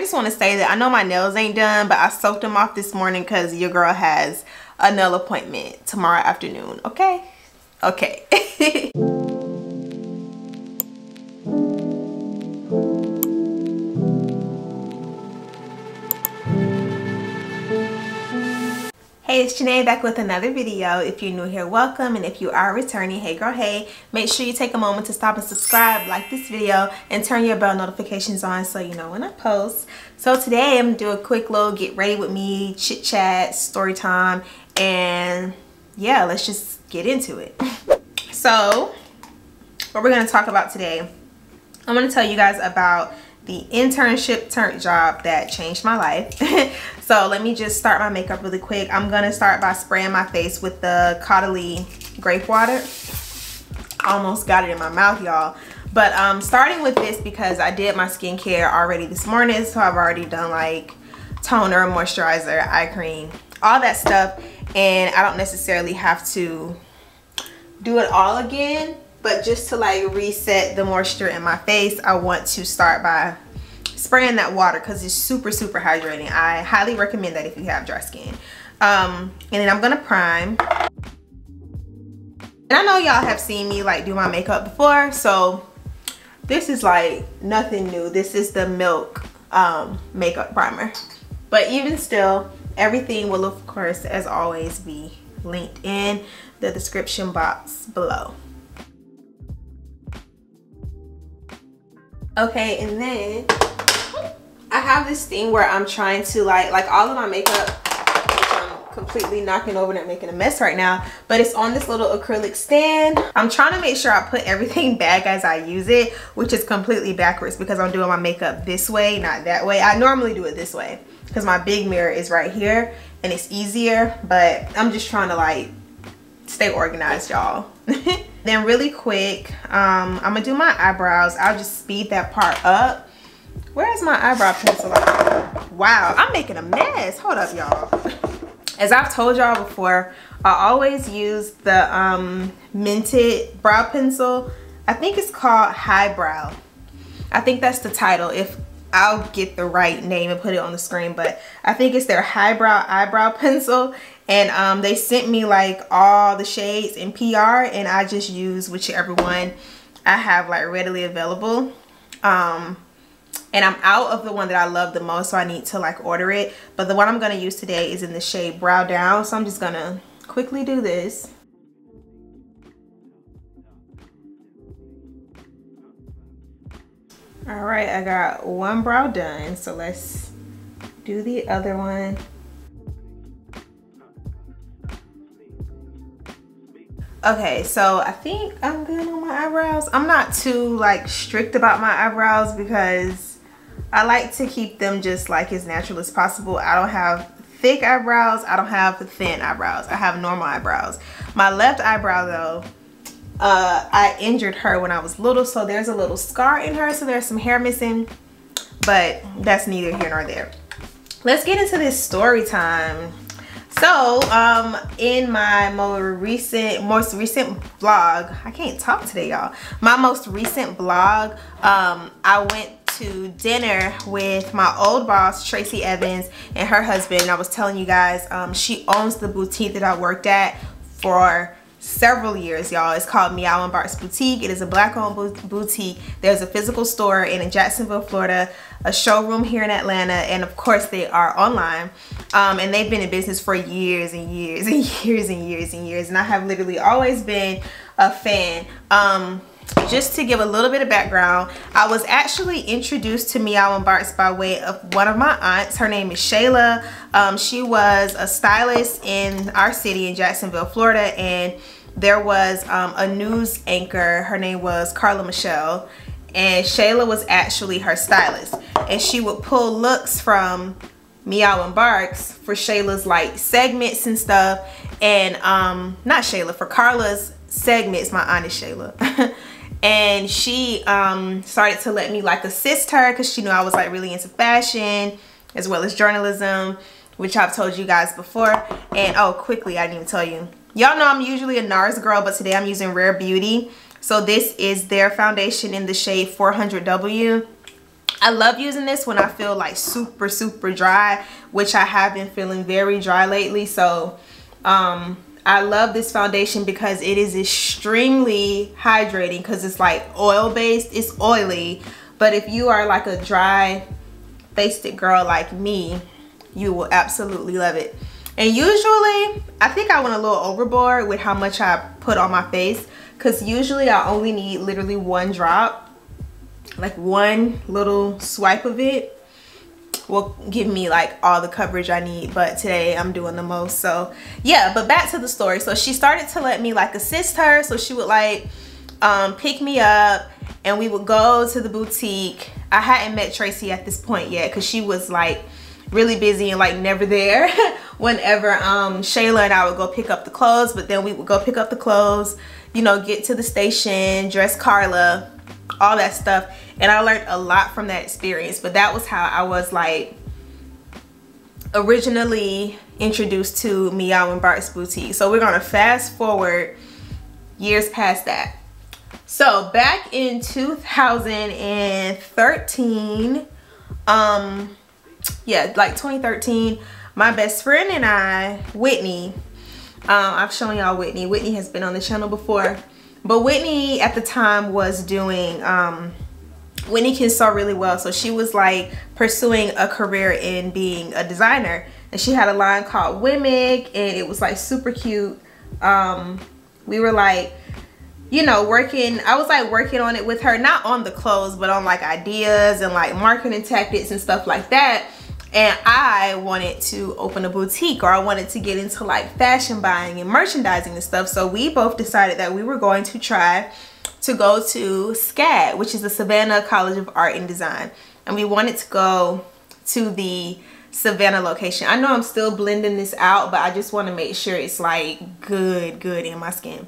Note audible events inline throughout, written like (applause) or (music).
just want to say that I know my nails ain't done, but I soaked them off this morning because your girl has a nail appointment tomorrow afternoon, okay? Okay. (laughs) Hey, it's Janée back with another video. If you're new here, welcome. And if you are returning, hey girl, hey, make sure you take a moment to stop and subscribe, like this video, and turn your bell notifications on so you know when I post. So today I'm gonna do a quick little get ready with me, chit chat, story time, and yeah, let's just get into it. (laughs) so, what we're gonna talk about today, I'm gonna tell you guys about the internship turned job that changed my life. (laughs) so let me just start my makeup really quick. I'm gonna start by spraying my face with the Caudalie grape water. Almost got it in my mouth, y'all. But um, starting with this because I did my skincare already this morning. So I've already done like toner, moisturizer, eye cream, all that stuff. And I don't necessarily have to do it all again but just to like reset the moisture in my face I want to start by spraying that water because it's super super hydrating. I highly recommend that if you have dry skin. Um, and then I'm gonna prime. And I know y'all have seen me like do my makeup before so this is like nothing new. This is the milk um, makeup primer. But even still everything will of course as always be linked in the description box below. Okay and then i have this thing where i'm trying to like like all of my makeup I'm completely knocking over and making a mess right now but it's on this little acrylic stand i'm trying to make sure i put everything (laughs) back as i use it which is completely backwards because i'm doing my makeup this way not that way i normally do it this way because my big mirror is right here and it's easier but i'm just trying to like stay organized y'all (laughs) Then really quick, um, I'm gonna do my eyebrows. I'll just speed that part up. Where's my eyebrow pencil? Wow, I'm making a mess. Hold up, y'all. As I've told y'all before, I always use the um, Mented brow pencil. I think it's called Highbrow. I think that's the title. If I'll get the right name and put it on the screen, but I think it's their Highbrow eyebrow (laughs) pencil and um, they sent me like all the shades in PR and I just use whichever one I have like readily available um, and I'm out of the one that I love the most so I need to like order it. But the one I'm gonna use today is in the shade brow down so I'm just gonna quickly do this. All right I got one brow done so let's do the other one. Okay so i think i'm good on my eyebrows. I'm not too like strict about my eyebrows because i like to keep them just like as natural as possible. I don't have thick eyebrows. I don't have thin eyebrows. I have normal eyebrows. My left eyebrow though uh, i injured her when i was little so there's a little scar in her so there's some hair missing but that's neither here nor there. Let's get into this story time. So um in my more recent most recent vlog i can't talk today y'all. My most recent vlog um i went to dinner with my old boss traci evans and her husband. I was telling you guys um she owns the boutique that i worked at for several years y'all. It's called meow and barks boutique. It is a black owned boutique. There's a physical store in jacksonville florida a showroom here in atlanta and of course they are online. Um, and they've been in business for years and years (laughs) and years and years and years and i have literally always been a fan. Um, just to give a little bit of background, I was actually introduced to Meow and Barks by way of one of my aunts. Her name is Shayla. Um, she was a stylist in our city in Jacksonville, Florida, and there was um, a news anchor. Her name was Carla Michelle, and Shayla was actually her stylist. And she would pull looks from Meow and Barks for Shayla's like segments and stuff. And um, not Shayla, for Carla's segments, my aunt is Shayla. (laughs) and she um, started to let me like assist her because she knew I was like really into fashion as well as journalism which I've told you guys before. And oh quickly I didn't even tell you. Y'all know I'm usually a NARS girl but today I'm using Rare Beauty. So this is their foundation in the shade 400W I love using this when I feel like super, super dry, which I have been feeling very dry lately. So um, I love this foundation because it is extremely hydrating because it's like oil based, it's oily. But if you are like a dry faced girl like me, you will absolutely love it. And usually, I think I went a little overboard with how much I put on my face because usually I only need literally one drop like one little swipe of it will give me like all the coverage I need but today I'm doing the most. So yeah but back to the story. So she started to let me like assist her. So she would like um, pick me up and we would go to the boutique. I hadn't met Traci at this point yet because she was like really busy and like never there (laughs) whenever um, Shayla and I would go pick up the clothes but then we would go pick up the clothes you know get to the station dress Carla all that stuff and I learned a lot from that experience but that was how I was like originally introduced to Meow and Barks boutique. So we're gonna fast forward years past that. So back in 2013 um yeah like 2013 my best friend and I Whitney um, I've shown y'all Whitney. Whitney has been on the channel before. But Whitney at the time was doing, um, Whitney can sew really well. So she was like pursuing a career in being a designer. And she had a line called Wimig and it was like super cute. Um, we were like, you know, working, I was like working on it with her, not on the clothes, but on like ideas and like marketing tactics and stuff like that and I wanted to open a boutique or I wanted to get into like fashion buying and merchandising and stuff. So we both decided that we were going to try to go to SCAD, which is the Savannah College of Art and Design. And we wanted to go to the Savannah location. I know I'm still blending this out, but I just want to make sure it's like good, good in my skin.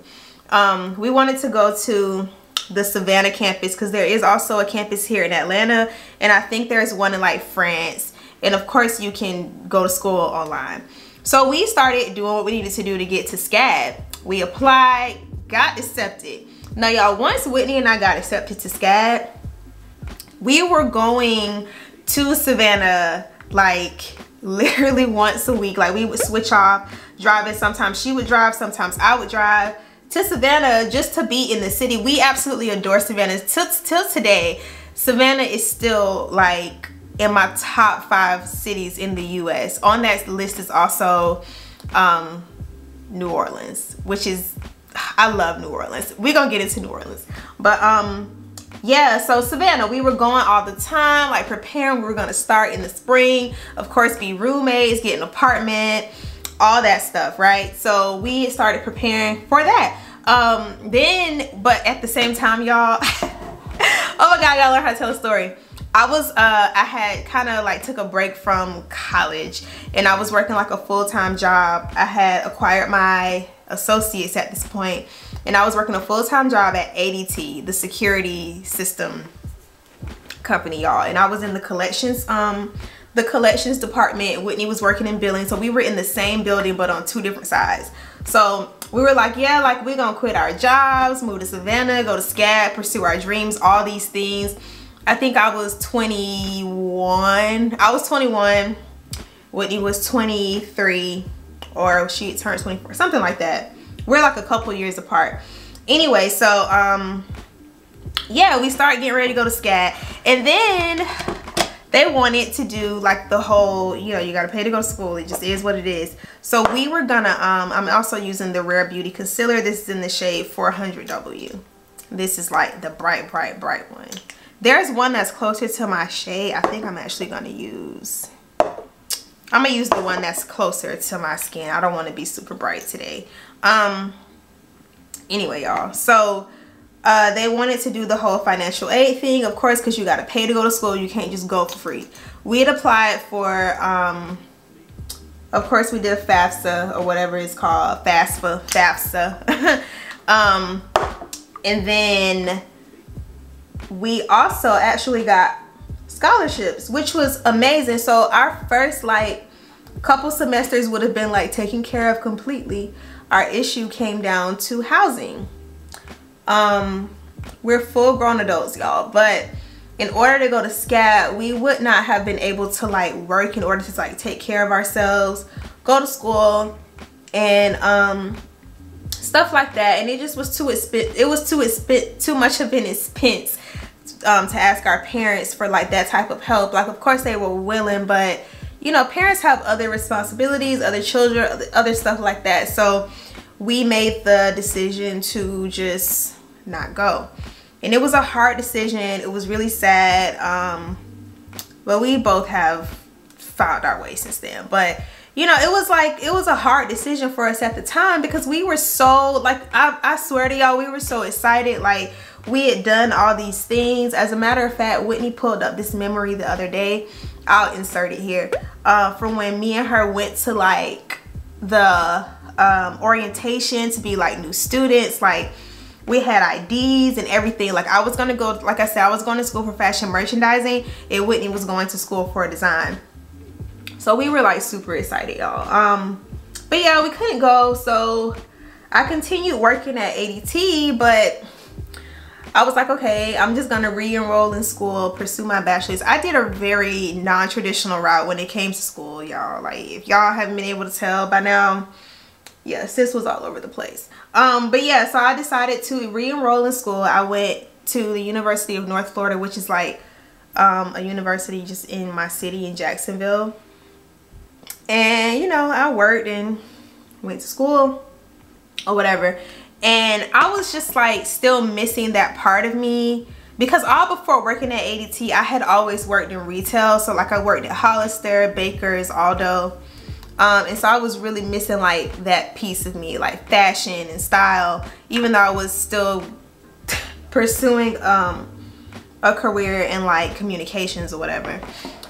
Um, we wanted to go to the Savannah campus because there is also a campus here in Atlanta and I think there's one in like France and of course you can go to school online so we started doing what we needed to do to get to SCAD we applied got accepted now y'all once Whitney and I got accepted to SCAD we were going to Savannah like literally (laughs) once a week. Like we would switch off driving sometimes she would drive sometimes I would drive to Savannah just to be in the city. We absolutely adore Savannah. Till, till today Savannah is still like in my top five cities in the US. On that list is also um, New Orleans, which is, I love New Orleans. We're gonna get into New Orleans. But um, yeah, so Savannah, we were going all the time, like preparing. We were gonna start in the spring. Of course, be roommates, get an apartment, all that stuff, right? So we started preparing for that. Um, then, but at the same time, y'all, (laughs) oh my God, I gotta learn how to tell a story. I was, uh, I had kind of like took a break from college and I was working like a full-time job. I had acquired my associates at this point and I was working a full-time job at ADT, the security system company, y'all. And I was in the collections, um, the collections department. Whitney was working in billing. So we were in the same building, but on two different sides. So we were like, yeah, like we're gonna quit our jobs, move to Savannah, go to SCAD, pursue our dreams, all these things I think I was 21. I was 21. Whitney was 23 or she turned 24, something like that. We're like a couple years apart. Anyway, so um yeah, we started getting ready to go to SCAD. And then they wanted to do like the whole, you know, you gotta pay to go to school. It just is what it is. So we were gonna, um, I'm also using the Rare Beauty Concealer. This is in the shade 400W. This is like the bright, bright, bright one. There's one that's closer to my shade. I think I'm actually to use... I'm to use the one that's closer to my skin. I don't want to be super bright today. Um. Anyway, y'all. So, uh, they wanted to do the whole financial aid thing. Of course, because you got to pay to go to school. You can't just go for free. We had applied for... Um, of course, we did a FAFSA or whatever it's called. FAFSA. FAFSA. (laughs) um, and then we also actually got scholarships, which was amazing. So our first like couple semesters would have been like taken care of completely. Our issue came down to housing. Um, we're full grown adults, y'all, but in order to go to SCAD, we would not have been able to like work in order to like take care of ourselves, go to school, and um, stuff like that. And it just was too. It was too too much of an expense um, to ask our parents for like that type of help. Like, of course they were willing, but you know, parents have other responsibilities, other children, other, stuff like that. So we made the decision to just not go. And it was a hard decision. It was really sad. Um but we both have found our way since then. But you know it was like it was a hard decision for us at the time because we were so like i, I swear to y'all we were so excited. Like we had done all these things as a matter of fact whitney pulled up this memory the other day i'll insert it here uh from when me and her went to like the um orientation to be like new students like we had IDs and everything. Like I was gonna go, like I said, I was going to school for fashion merchandising and Whitney was going to school for design. So we were like super excited, y'all. Um, but yeah, we couldn't go. So I continued working at ADT, but I was like, okay, I'm just gonna re-enroll in school, pursue my bachelor's. I did a very non-traditional route when it came to school, y'all. Like if y'all haven't been able to tell by now, yeah, sis was all over the place. Um, but yeah, so I decided to re-enroll in school. I went to the University of North Florida, which is like um, a university just in my city in Jacksonville. And, you know, I worked and went to school or whatever. And I was just like still missing that part of me. Because all before working at ADT, I had always worked in retail. So like I worked at Hollister, Baker's, Aldo. Um, and so I was really missing like that piece of me like fashion and style even though I was still (laughs) pursuing um, a career in like communications or whatever.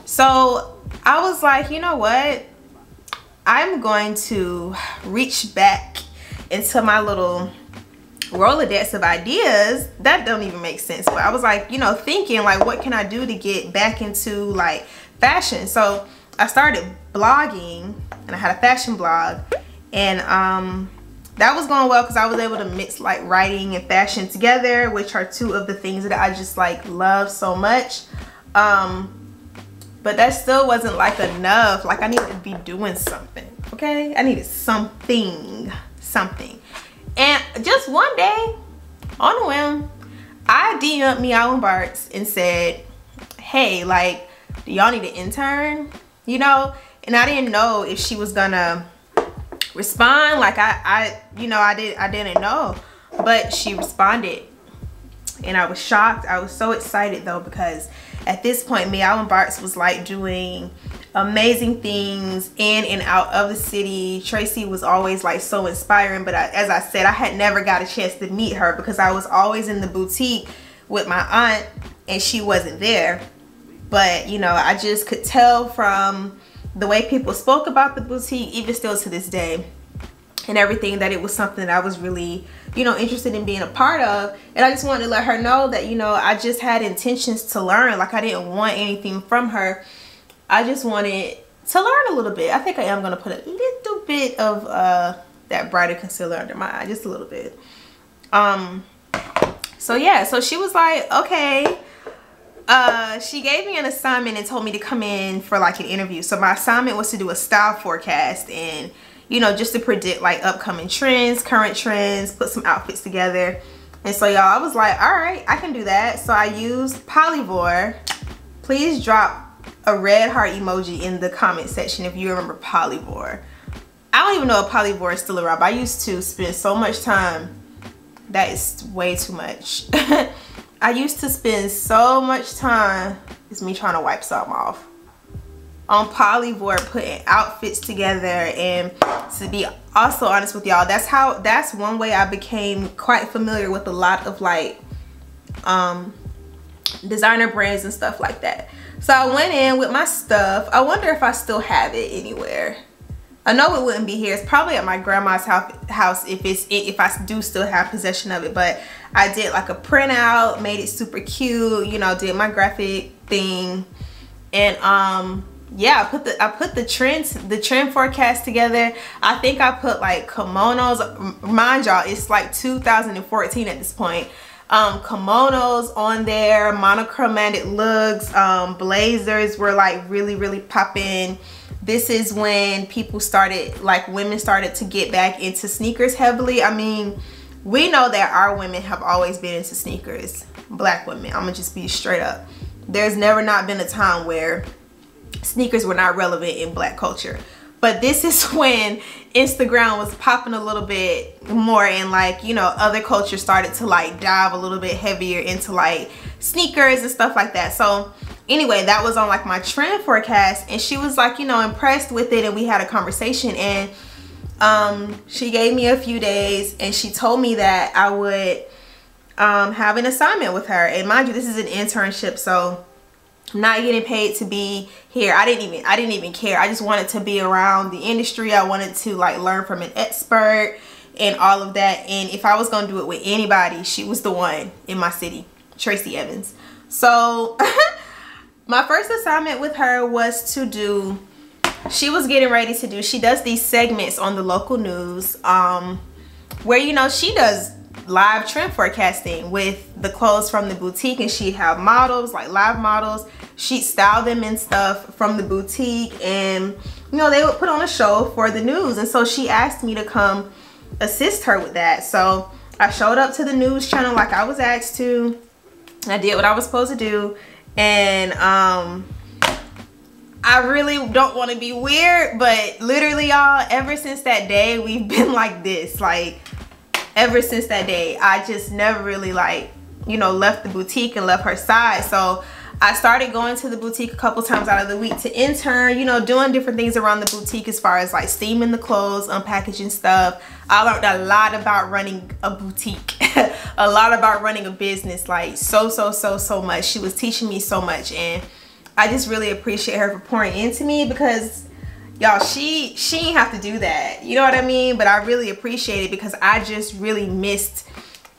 So I was like you know what? I'm going to reach back into my little Rolodex of ideas that don't even make sense. But I was like you know thinking like what can I do to get back into like fashion? So I started blogging and I had a fashion blog and um, that was going well because I was able to mix like writing and fashion together which are two of the things that I just like love so much. Um, but that still wasn't like enough. Like I needed to be doing something okay? I needed something something and just one day on a whim I DM'd Meow and Barks and said hey like do y'all need an intern? You know? And I didn't know if she was gonna respond. Like I I you know I did I didn't know. But she responded. And I was shocked. I was so excited though because at this point Meow and Barks was like doing amazing things in and out of the city. Traci was always like so inspiring but I, as I said I had never got a chance to meet her because I was always in the boutique with my aunt and she wasn't there. But you know I just could tell from the way people spoke about the boutique even still to this day and everything that it was something that I was really you know interested in being a part of. And I just wanted to let her know that you know I just had intentions to learn. Like I didn't want anything from her I just wanted to learn a little bit. I think I am gonna put a little bit of uh that brighter concealer under my eye just a little bit. Um so yeah so she was like okay. Uh she gave me an assignment and told me to come in for like an interview. So my assignment was to do a style forecast and you know just to predict like upcoming trends current trends put some outfits together. And so y'all i was like all right i can do that. So i used polyvore. Please drop a red heart emoji in the comment section if you remember polyvore i don't even know if polyvore is still around i used to spend so much time that is way too much (laughs) I used to spend so much time, it's me trying to wipe something off, on Polyvore putting outfits together and to be also honest with y'all, that's how, that's one way I became quite familiar with a lot of like, um, designer brands and stuff like that. So I went in with my stuff. I wonder if I still have it anywhere. I know it wouldn't be here. It's probably at my grandma's house if it's if I do still have possession of it. But I did like a printout, made it super cute. You know, did my graphic thing, and um, yeah, I put the I put the trends the trend forecast together. I think I put like kimonos. Mind y'all, it's like 2014 at this point. Um, kimonos on there, monochromatic looks, um, blazers were like really, really popping. This is when people started, like women started to get back into sneakers heavily. I mean, we know that our women have always been into sneakers, black women. I'm gonna just be straight up. There's never not been a time where sneakers were not relevant in black culture but this (laughs) is when Instagram was popping a little bit more and like you know other cultures started to like dive a little bit heavier into like sneakers and stuff like that. So anyway that was on like my trend forecast. And she was like you know impressed with it. And we had a conversation. And um she gave me a few days. And she told me that I would um have an assignment with her. And mind you this is an internship. So not getting paid to be here. I didn't even i didn't even care. I just wanted to be around the industry. I wanted to like learn from an expert and all of that. And if i was gonna do it with anybody she was the one in my city traci evans. So (laughs) my first assignment with her was to do she was getting ready to do she does these segments on the local news um where you know she does live trend forecasting with the clothes from the boutique and she'd have models like live models she'd style them and stuff from the boutique and you know they would put on a show for the news. And so she asked me to come assist her with that. So I showed up to the news channel like I was asked to. I did what I was supposed to do. And um I really don't want to be weird but literally y'all ever since that day we've (laughs) been like this. Like ever since that day I just never really like you know left the boutique and left her side. So I started going to the boutique a couple times out of the week to intern, you know, doing different things around the boutique as far as like steaming the clothes, unpackaging stuff. I learned a lot about running a boutique, (laughs) a lot about running a business, like so, so, so, so much. She was teaching me so much and I just really appreciate her for pouring into me because y'all she she didn't have to do that you know what i mean but i really appreciate it because i just really missed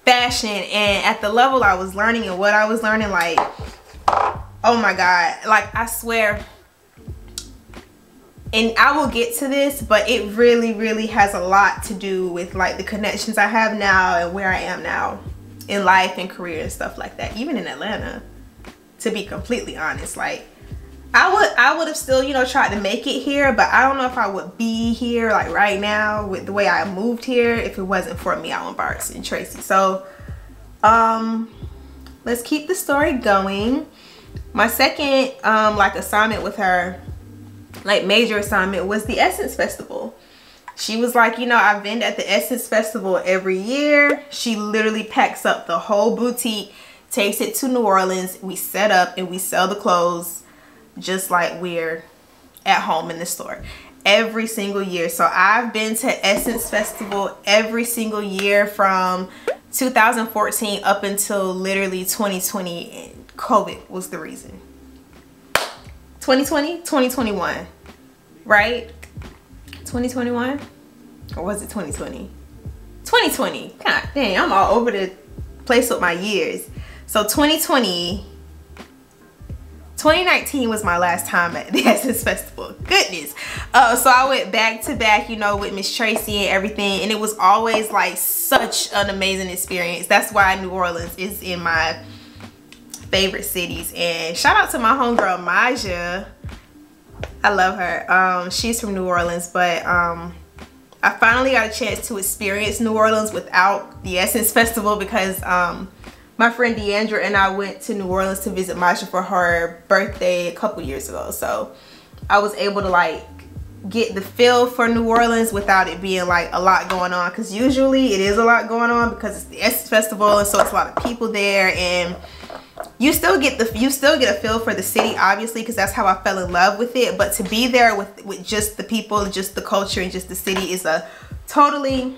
fashion and at the level i was learning and what i was learning like oh my god. Like i swear. And I will get to this but it really really has a lot to do with like the connections I have now and where I am now in life and career and stuff like that even in Atlanta to be completely honest. Like I would I would have still you know tried to make it here but I don't know if I would be here like right now with the way I moved here if it wasn't for Meow and Barks and Traci. So um let's keep the story going. My second um like assignment with her like major assignment was the essence festival. She was like you know i've been at the essence festival every year. She literally packs up the whole boutique takes it to new orleans. We set up and we sell the clothes just like we're at home in the store every single year so i've been to essence festival every single year from 2014 up until literally 2020 COVID was the reason. 2020, 2021, right? 2021? Or was it 2020? 2020. God dang, I'm all over the place with my years. So 2020, 2019 was my last time at (laughs) the Essence Festival. Goodness. Uh, so I went back to back, you know, with Miss Traci and everything. And it was always like such an amazing experience. That's why New Orleans is in my favorite cities and shout out to my homegirl Maja I love her um, she's from New Orleans but um, I finally got a chance to experience New Orleans without the Essence Festival because um, my friend Deandra and I went to New Orleans to visit Maja for her birthday a couple years ago. So I was able to like get the feel for New Orleans without it being like a lot going on. Because usually it is a lot going on because it's the Essence Festival and so it's a lot of people there and you still get the you still get a feel for the city obviously because that's how I fell in love with it. But to be there with with just the people just the culture and just the city is a totally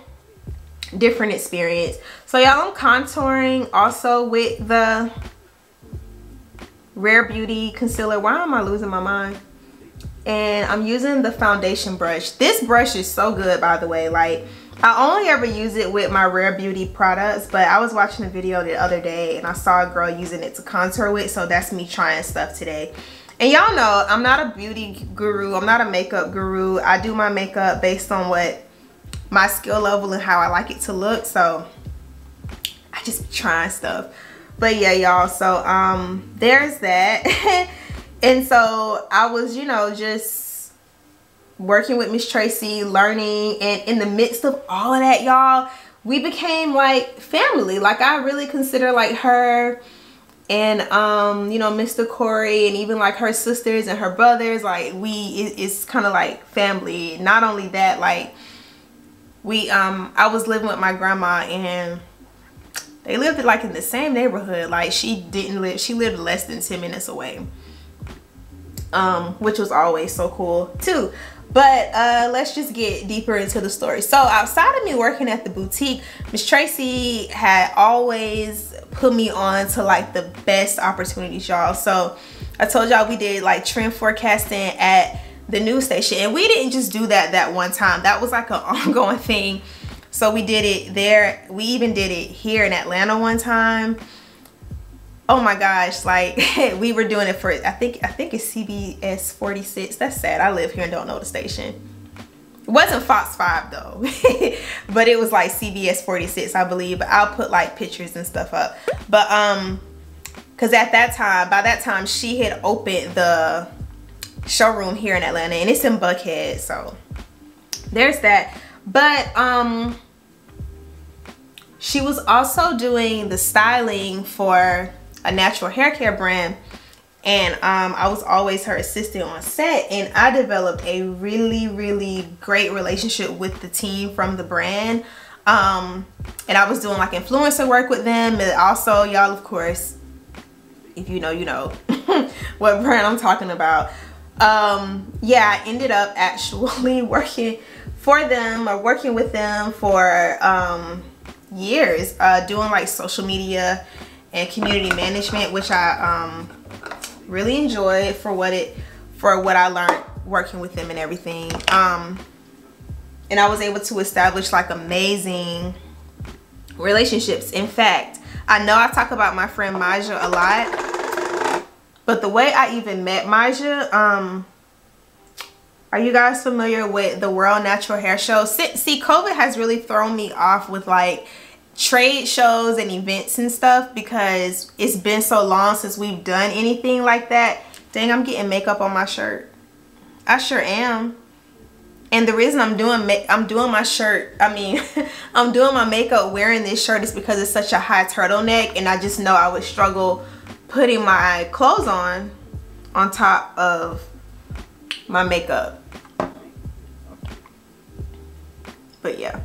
different experience. So y'all I'm contouring also with the Rare Beauty concealer. Why am I losing my mind? And I'm using the foundation brush. This brush is so good by the way. Like I only ever use it with my Rare Beauty products, but I was watching a video the other day and I saw a girl using it to contour with, so that's me trying stuff today. And y'all know, I'm not a beauty guru, I'm not a makeup guru. I do my makeup based on what my skill level and how I like it to look, so I just be trying stuff. But yeah, y'all, so um there's that. (laughs) and so I was, you know, just working with Miss Traci, learning, and in the midst of all of that, y'all, we became like family. Like I really consider like her and um you know mr corey and even like her sisters and her brothers like we it, it's kind of like family not only that like we um i was living with my grandma and they lived like in the same neighborhood like she didn't live she lived less than 10 minutes away um which was always so cool too but uh, let's just get deeper into the story. So outside of me working at the boutique, Miss Traci had always put me on to like the best opportunities, y'all. So I told y'all we did like trend forecasting at the news station. And we didn't just do that that one time. That was like an (laughs) ongoing thing. So we did it there. We even did it here in Atlanta one time oh my gosh like (laughs) we were doing it for i think i think it's cbs 46 that's sad i live here and don't know the station it wasn't fox 5 though (laughs) but it was like cbs 46 i believe But i'll put like pictures and stuff up but um because at that time by that time she had opened the showroom here in atlanta and it's in buckhead so there's that. But um she was also doing the styling for a natural hair care brand and um, I was always her assistant on set and I developed a really really great relationship with the team from the brand. Um, and I was doing like influencer work with them and also y'all of course if you know you know (laughs) what brand I'm talking about um, yeah I ended up actually (laughs) working for them or working with them for um, years uh, doing like social media and community management, which I um, really enjoyed for what it for what I learned working with them and everything. Um, and I was able to establish like amazing relationships. In fact, I know I talk about my friend Maja a lot, but the way I even met Maja, um, are you guys familiar with the World Natural Hair Show? See, COVID has really thrown me off with like trade shows and events and stuff because it's been so long since we've done anything like that. Dang, I'm getting makeup on my shirt. I sure am. And the reason I'm doing I'm doing my shirt, I mean, (laughs) I'm doing my makeup wearing this shirt is because it's such a high turtleneck and I just know I would struggle putting my clothes on on top of my makeup. But yeah.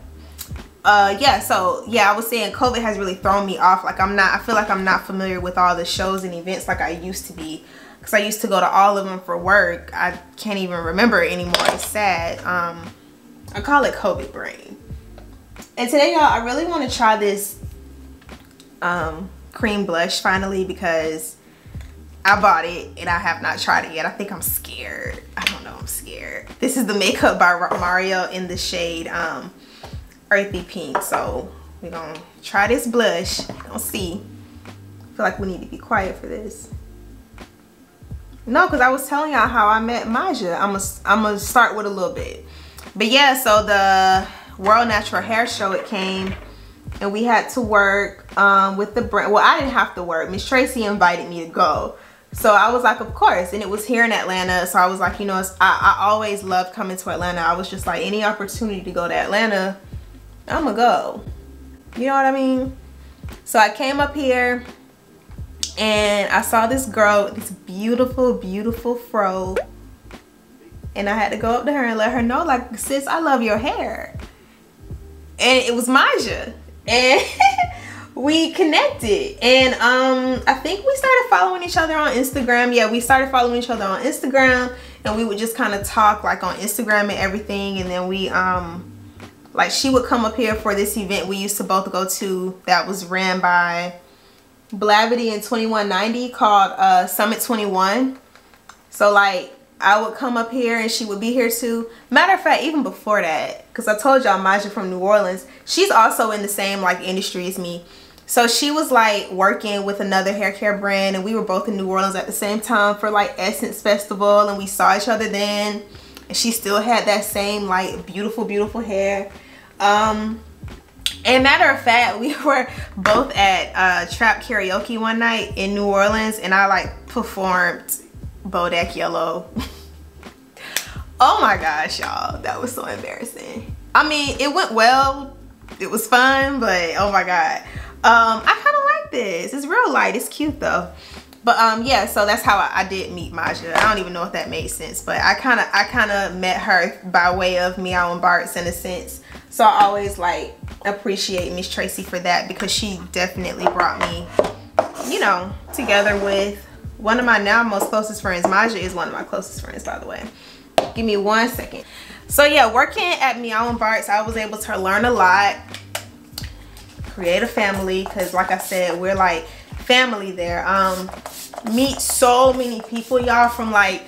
Uh yeah so yeah i was saying covid has really thrown me off. Like i'm not i feel like i'm not familiar with all the shows and events like i used to be. Because i used to go to all of them for work. I can't even remember anymore. It's sad. Um i call it covid brain. And today y'all i really want to try this um cream blush finally because i bought it and i have not tried it yet i think i'm scared i don't know i'm scared this is the makeup by mario in the shade um earthy pink. So we're gonna try this blush. Gonna see. I feel like we need to be quiet for this. No, because I was telling y'all how I met Maja. I'm gonna I'm gonna start with a little bit. But yeah, so the World Natural Hair Show it came and we had to work um, with the brand. Well, I didn't have to work. Miss Traci invited me to go. So I was like, of course. And it was here in Atlanta. So I was like, you know, I, I always loved coming to Atlanta. I was just like, any opportunity to go to Atlanta, I'm gonna go. You know what I mean? So I came up here and I saw this girl with this beautiful, beautiful fro. And I had to go up to her and let her know, like, sis, I love your hair. And it was Maja. And (laughs) we connected. And um, I think we started following each other on Instagram. Yeah, we started following each other on Instagram. And we would just kind of talk like on Instagram and everything. And then we um like she would come up here for this event we used to both go to that was ran by Blavity and 21Ninety called uh, Summit 21. So like I would come up here and she would be here too. Matter of fact, even before that, because I told y'all Maja from New Orleans, she's also in the same like industry as me. So she was like working with another hair care brand and we were both in New Orleans at the same time for like Essence Festival and we saw each other then. And she still had that same like beautiful, beautiful hair. Um, And matter of fact, we (laughs) were both at uh, Trap Karaoke one night in New Orleans and I like performed Bodak Yellow. (laughs) oh my gosh, y'all. That was so embarrassing. I mean, it went well. It was fun, but oh my God. Um, I kind of like this. It's real light. It's cute though. But um, yeah, so that's how I, I did meet Maja. I don't even know if that made sense, but I kind of I kind of met her by way of Meow and Barks in a sense. So I always like appreciate Miss Traci for that because she definitely brought me, you know, together with one of my now most closest friends. Maja is one of my closest friends, by the way. Give me one second. So yeah, working at Meow and I was able to learn a lot, create a family, because like I said, we're like family there. Um, meet so many people, y'all, from like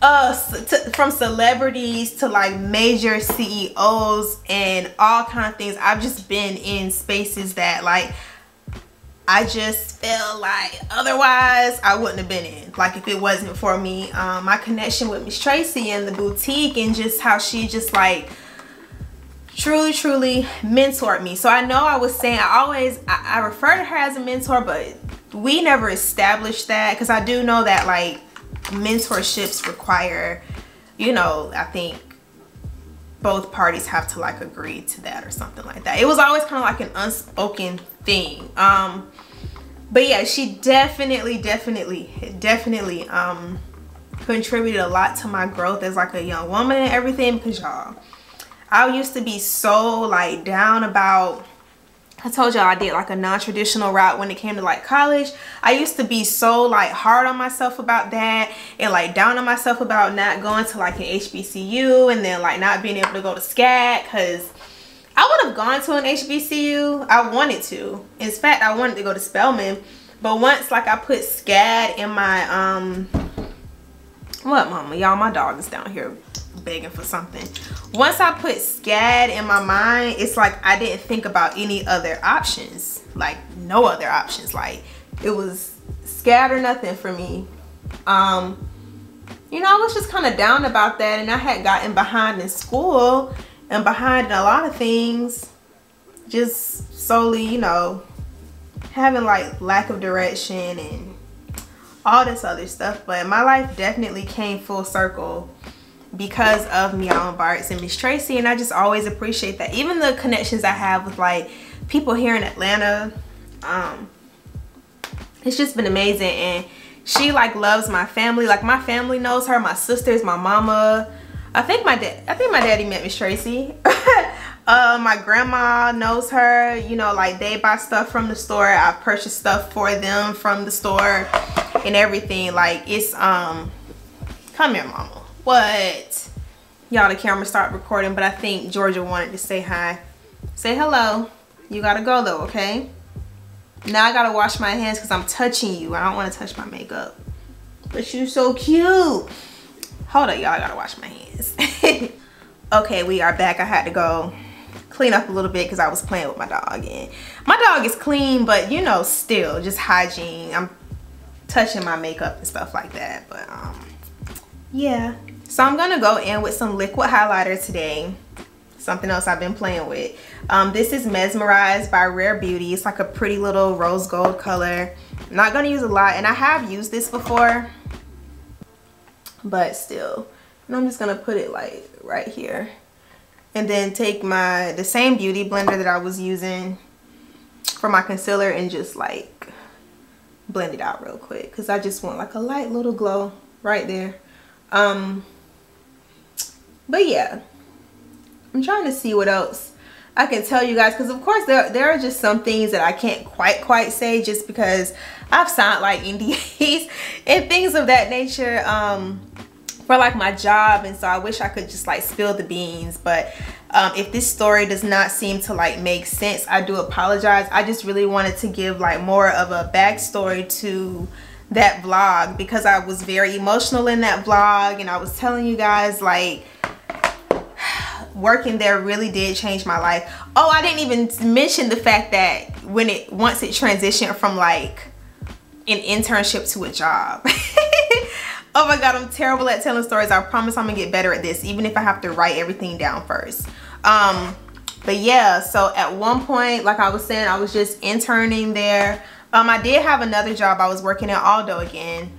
us to, from celebrities to like major CEOs and all kind of things. I've just been in spaces that like I just feel like otherwise I wouldn't have been in. Like if it wasn't for me um, my connection with Miss Traci and the boutique and just how she just like truly truly mentored me. So I know I was saying I always I, I refer to her as a mentor but we never established that because I do know that like mentorships require you know I think both parties have to like agree to that or something like that. It was always kind of like an unspoken thing. Um but yeah she definitely definitely definitely um contributed a lot to my growth as like a young woman and everything because y'all i used to be so like down about I told y'all I did like a non-traditional route when it came to like college. I used to be so like hard on myself about that and like down on myself about not going to like an HBCU and then like not being able to go to SCAD because I would have gone to an HBCU. I wanted to. In fact, I wanted to go to Spelman. But once like I put SCAD in my, um, what mama? Y'all, my dog is down here begging for something. Once I put SCAD in my mind, it's like I didn't think about any other options. Like no other options. Like it was SCAD or nothing for me. Um, you know, I was just kind of down about that and I had gotten behind in school and behind in a lot of things just solely you know having like lack of direction and all this other stuff but my life definitely came full circle because of Meow and Barks and Miss Traci and I just always appreciate that even the connections I have with like people here in Atlanta um it's just been amazing and she like loves my family like my family knows her my sisters my mama I think my dad I think my daddy met Miss Traci. (laughs) uh, my grandma knows her, you know, like they buy stuff from the store. I purchased stuff for them from the store and everything. Like it's um come here mama. What? Y'all the camera start recording, but I think Georgia wanted to say hi. Say hello. You gotta go though, okay? Now I gotta wash my hands because I'm touching you. I don't want to touch my makeup. But you're so cute. Hold up, y'all. I gotta wash my hands. (laughs) okay, we are back. I had to go clean up a little bit because I was playing with my dog. And my dog is clean, but you know, still just hygiene. I'm touching my makeup and stuff like that. But um, yeah. So I'm gonna go in with some liquid highlighter today. Something else I've been playing with. Um, this is Mesmerized by Rare Beauty. It's like a pretty little rose gold color. I'm not gonna use a lot, and I have used this before but still and I'm just gonna put it like right here and then take my the same beauty blender that I was using for my concealer and just like blend it out real quick because I just want like a light little glow right there um but yeah I'm trying to see what else I can tell you guys because of course there, there are just some things that I can't quite quite say just because I've signed like (laughs) NDAs and things of that nature um for like my job. And so I wish I could just like spill the beans. But um, if this story does not seem to like make sense I do apologize. I just really wanted to give like more of a backstory to that vlog because I was very emotional in that vlog and I was telling you guys like (sighs) working there really did change my life. Oh I didn't even mention the fact that when it once it transitioned from like an internship to a job. (laughs) Oh my god i'm terrible at telling stories. I promise i'm gonna get better at this even if i have to write everything down first. Um but yeah so at one point like i was saying i was just interning there um i did have another job. I was working at aldo again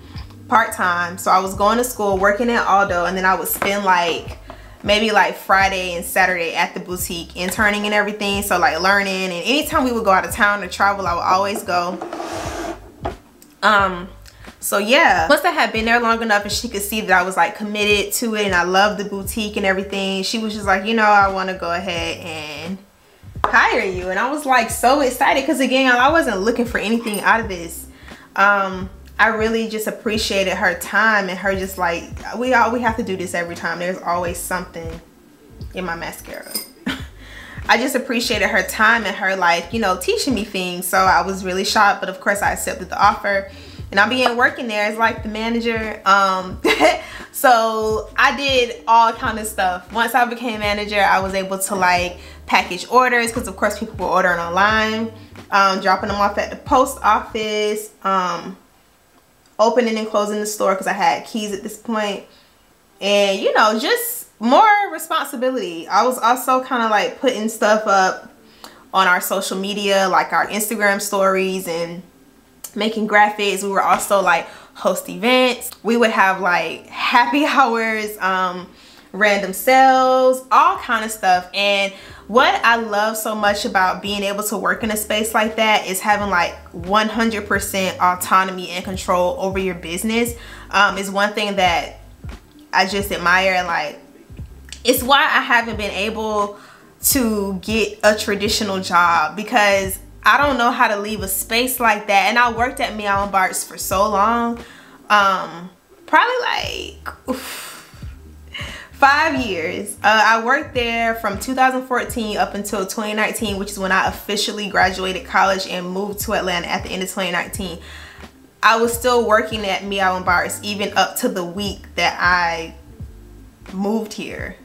part-time. So i was going to school working at aldo and then i would spend like maybe like friday and saturday at the boutique interning and everything. So like learning. And anytime we would go out of town to travel i would always go. Um so yeah. Once i had been there long enough and she could see that i was like committed to it and i loved the boutique and everything she was just like you know i want to go ahead and hire you and i was like so excited because again i wasn't looking for anything out of this um i really just appreciated her time and her just like we all we have to do this every time there's always something in my mascara (laughs) I just appreciated her time and her like, you know, teaching me things. So I was really shocked, but of course I accepted the offer. And I began working there as like the manager. Um, (laughs) so I did all kind of stuff. Once I became manager, I was able to like package orders because of course people were ordering online, um, dropping them off at the post office, um, opening and closing the store because I had keys at this point. And you know, just more responsibility. I was also kind of like putting stuff up on our social media, like our Instagram stories and making graphics. We were also like host events. We would have like happy (laughs) hours, um, random sales, all kind of stuff. And what I love so much about being able to work in a space like that is having like 100% autonomy and control over your business um, is one thing that I just admire and like it's why I haven't been able to get a traditional job because I don't know how to leave a space like that. And I worked at Meow and Barks for so long. Um, probably like oof, five years. Uh, I worked there from 2014 up until 2019, which is when I officially graduated college and moved to Atlanta at the end of 2019. I was still working at Meow and Barks even up to the week that I moved here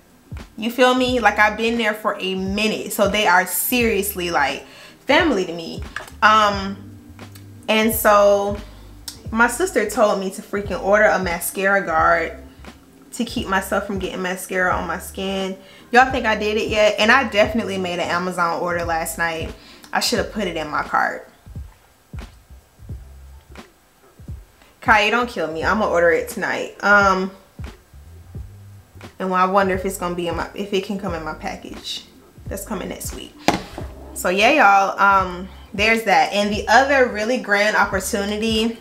you feel me like i've been there for a minute so they are seriously like family to me. Um and so my sister told me to freaking order a mascara guard to keep myself from getting mascara on my skin. Y'all think i did it yet? And i definitely made an amazon order last night. I should have put it in my cart. Kaya, don't kill me. I'm gonna order it tonight. Um, and I wonder if it's gonna be in my if it can come in my package. That's coming next week so yeah y'all um there's that. And the other really grand opportunity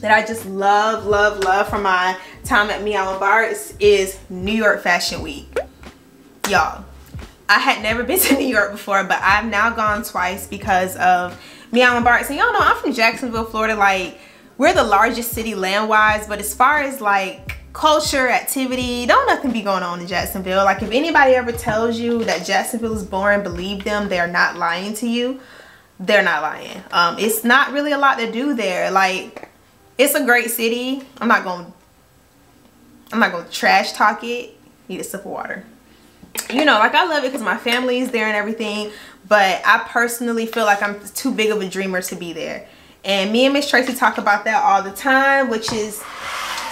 that I just love love love from my time at Meow Barks is New York Fashion Week. Y'all I had never been (laughs) to New York before but I've now gone twice because of Meow Barks and y'all know I'm from Jacksonville Florida. Like we're the largest city land wise but as far as like culture, activity, don't nothing be going on in Jacksonville. Like if anybody ever tells you that Jacksonville is boring, believe them, they're not lying to you. They're not lying. Um, it's not really a lot to do there. Like it's a great city. I'm not going to I'm not going to trash talk it. Need a sip of water. You know, like I love it because my family is there and everything. But I personally feel like I'm too big of a dreamer to be there. And me and Miss Traci talk about that all the time, which is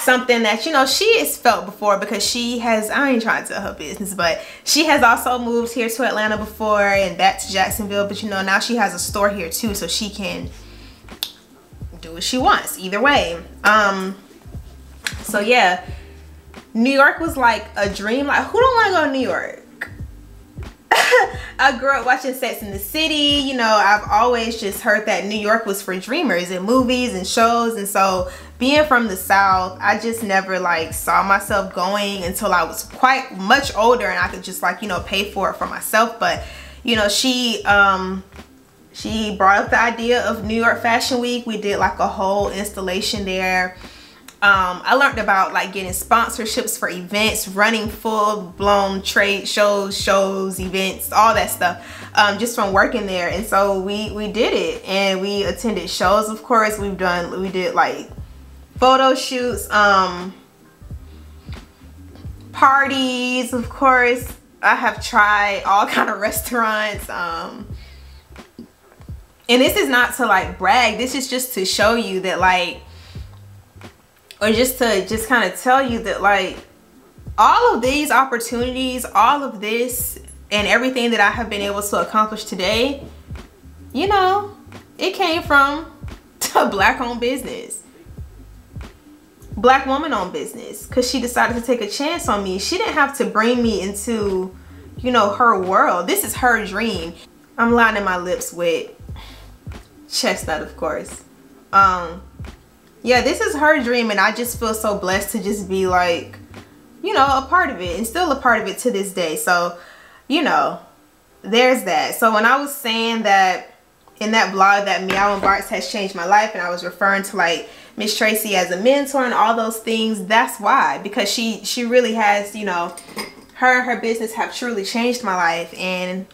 something that you know she has felt before because she has I ain't trying to tell her business but she has also moved here to Atlanta before and back to Jacksonville but you know now she has a store here too so she can do what she wants either way um so yeah New York was like a dream like who don't want to go to New York (laughs) I grew up watching Sex in the City. You know, I've always just heard that New York was for dreamers and movies and shows. And so being from the South, I just never like saw myself going until I was quite much older and I could just like, you know, pay for it for myself. But, you know, she, um, she brought up the idea of New York Fashion Week. We did like a whole installation there um, I learned about like getting sponsorships for events, running full-blown trade shows, shows, events, all that stuff, um, just from working there. And so we we did it, and we attended shows. Of course, we've done we did like photo shoots, um, parties. Of course, I have tried all (laughs) kind of restaurants. Um, and this is not to like brag. This is just to show you that like or just to just kind of tell you that like all of these opportunities all of this and everything that I have been able to accomplish today, you know, it came from (laughs) a black owned business. Black woman on business. Cause she decided to take a chance on me. She didn't have to bring me into, you know, her world. This is her dream. I'm lining my lips with chestnut, of course. Um, yeah, this is her dream and I just feel so blessed to just be like, you know, a part of it and still a part of it to this day. So, you know, there's that. So when I was saying that in that blog that Meow and Barks has changed my life and I was referring to like Miss Traci as a mentor and all those things, that's why. Because she she really has, you know, her her business have truly changed my life. And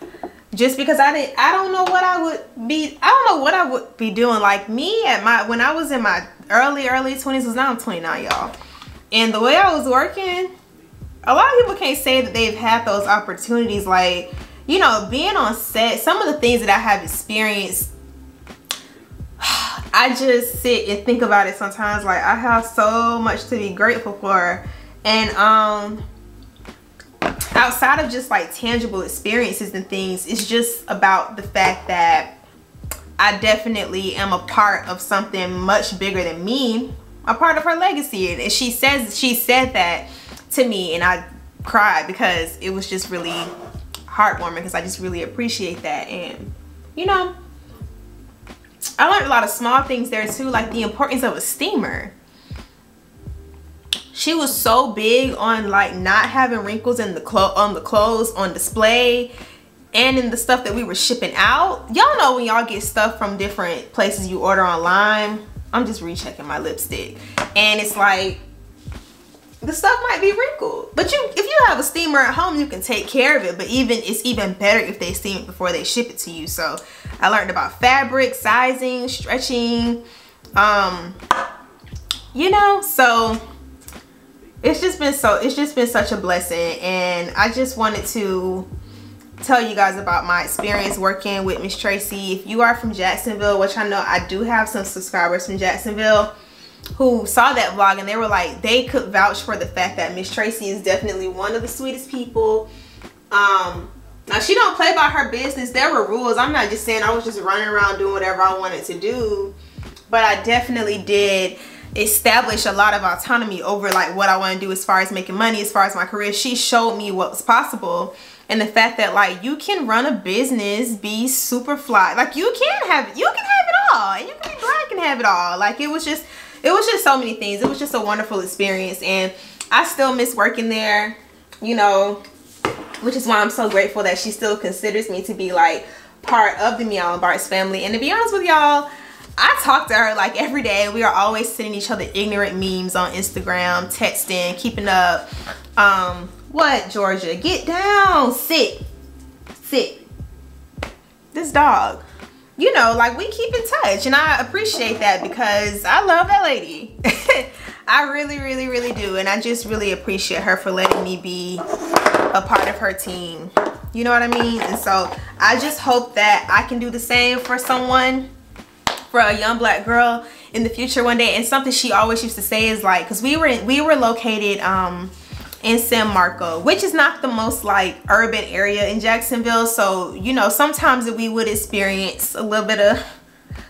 just because I didn't I don't know what I would be I don't know what I would be doing. Like me at my when I was in my early early 20s was now I'm 29 y'all. And the way I was working a lot of people can't say that they've had those opportunities. Like you know being on set some of the things that I have experienced (sighs) I just sit and think about it sometimes. Like I have so much to be grateful for. And um outside of just like tangible experiences and things it's just about the fact that I definitely am a part of something much bigger than me a part of her legacy. And she says she said that to me and I cried because it was just really heartwarming because I just really appreciate that. And you know I learned a lot of small things there too like the importance of a steamer. She was so big on like not having wrinkles in the clo on the clothes on display and in the stuff that we were shipping out. Y'all know when y'all get stuff from different places you order online i'm just rechecking my lipstick. And it's like the stuff might be wrinkled. But you if you have a steamer at home you can take care of it but even it's even better if they steam it before they ship it to you. So i learned about fabric sizing stretching um you know so it's just been so it's just been such a blessing. And I just wanted to tell you guys about my experience working with Miss Traci. If you are from Jacksonville, which I know I do have some subscribers from Jacksonville who saw that vlog and they were like they could vouch for the fact that Miss Traci is definitely one of the sweetest people. Um now she don't play by her business. There were rules. I'm not just saying I was just running around doing whatever I wanted to do. But I definitely did establish a lot of autonomy over like what I want to do as far as making money, as far as my career. She showed me what was possible. And the fact that like you can run a business, be super fly. Like you can have you can have it all. And you can be black and have it all. Like it was just it was just so many things. It was just a wonderful experience. And I still miss working there, you know, which is why I'm so grateful that she still considers me to be like part of the Meow and Barks family. And to be honest with y'all, I talk to her like every day. We are always sending each other ignorant memes on Instagram, texting, keeping up. Um, what, Georgia? Get down. Sit. Sit. This dog. You know, like we keep in touch and I appreciate that because I love that lady. (laughs) I really, really, really do. And I just really appreciate her for letting me be a part of her team. You know what I mean? And so I just hope that I can do the same for someone for a young black girl in the future one day and something she always used to say is like because we were we were located um in San Marco which is not the most like urban area in Jacksonville. So you know sometimes we would experience a little bit of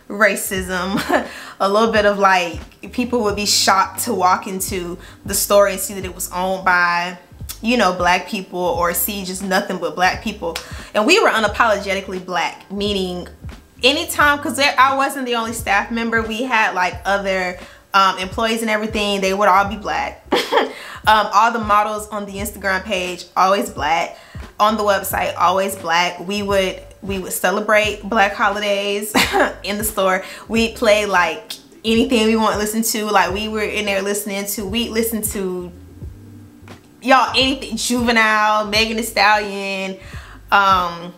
racism (laughs) a little bit of like people would be shocked to walk into the store and see that it was owned by you know black people or see just nothing but black people. And we were unapologetically black meaning anytime because I wasn't the only staff member. We had like other um, employees and everything. They would all be black um, all the models on the Instagram page always black. On the website always black. We would we would celebrate black holidays (laughs) in the store. We play like anything we want to listen to. Like we were in there listening to we listened to y'all anything juvenile Megan Thee Stallion um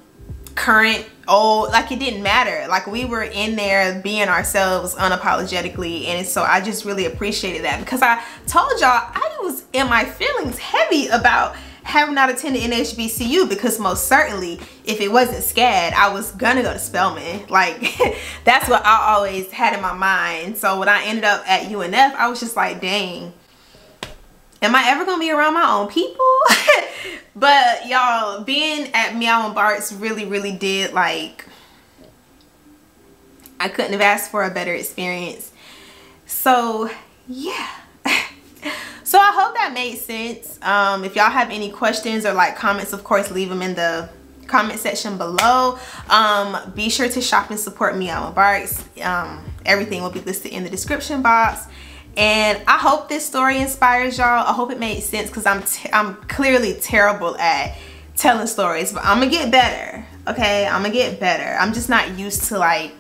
current old like it didn't matter like we were in there being ourselves unapologetically and so i just really appreciated that because i told y'all i was in my feelings heavy about having not attended an HBCU because most certainly if it wasn't SCAD, I was gonna go to Spelman. Like (laughs) that's what I always had in my mind. So when I ended up at UNF, I was just like, dang, am I ever gonna be around my own people? (laughs) but y'all being at meow and barks really really did like i couldn't have asked for a better experience. So yeah. (laughs) So i hope that made sense. Um if y'all have any questions or like comments of course leave them in the comment section below. Um be sure to shop and support meow and barks um everything will be listed in the description box and I hope this story inspires y'all. I hope it made sense because I'm I'm clearly terrible at telling stories, but I'm gonna get better. Okay, I'm gonna get better. I'm just not used to like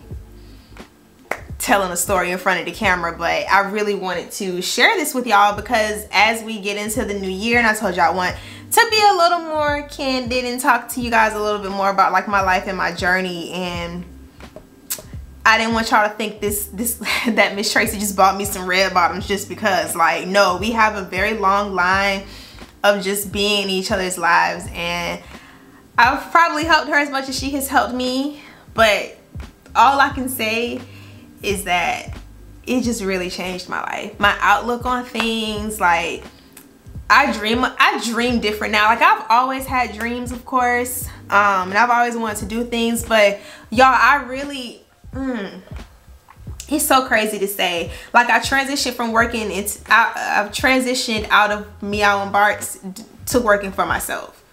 telling a story in front of the camera, but I really wanted to share this with y'all because as we get into the new year, and I told y'all I want to be a little more candid and talk to you guys a little bit more about like my life and my journey and I didn't want y'all to think this this (laughs) that Miss Traci just bought me some red bottoms just because like no we have a very long line of just being in each other's lives. And I've probably helped her as much as she has helped me but all I can say is that it just really changed my life. My outlook on things like I dream I dream different now. Like I've always had dreams of course um and I've always wanted to do things but y'all I really mm, it's so crazy to say. Like i transitioned from working it's i've transitioned out of meow and barks to working for myself.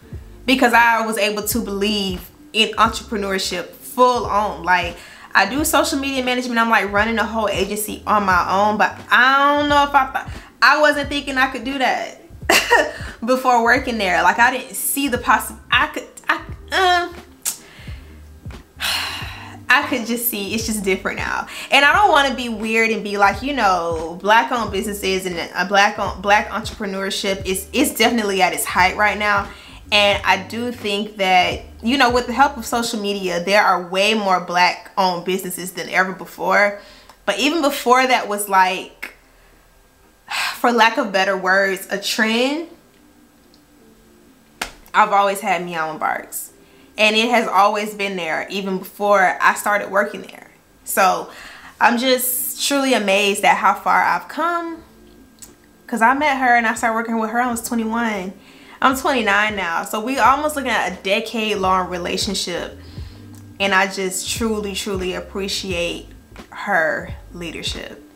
Because i was able to believe in entrepreneurship full on. Like i do social media management. I'm like running a whole agency on my own but i don't know if i i wasn't thinking i could do that (laughs) before working there. Like i didn't see the possible i could i um I could just see it's just different now. And I don't want to be weird and be like, you know, black owned businesses and a black on black entrepreneurship is is definitely at its height right now. And I do think that, you know, with the help of social media, there are way more black owned businesses than ever before. But even before that was like, for lack of better words, a trend. I've always had meow and barks and it has always been there even before I started working there. So I'm just truly amazed at how far I've come because I met her and I started working with her I was 21. I'm 29 now. So we almost looking at a decade long relationship and I just truly, truly appreciate her leadership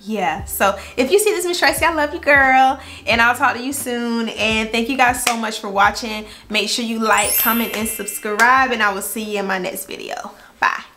yeah so if you see this miss traci i love you girl and i'll talk to you soon and thank you guys so much for watching. Make sure you like comment and subscribe and i will see you in my next video. Bye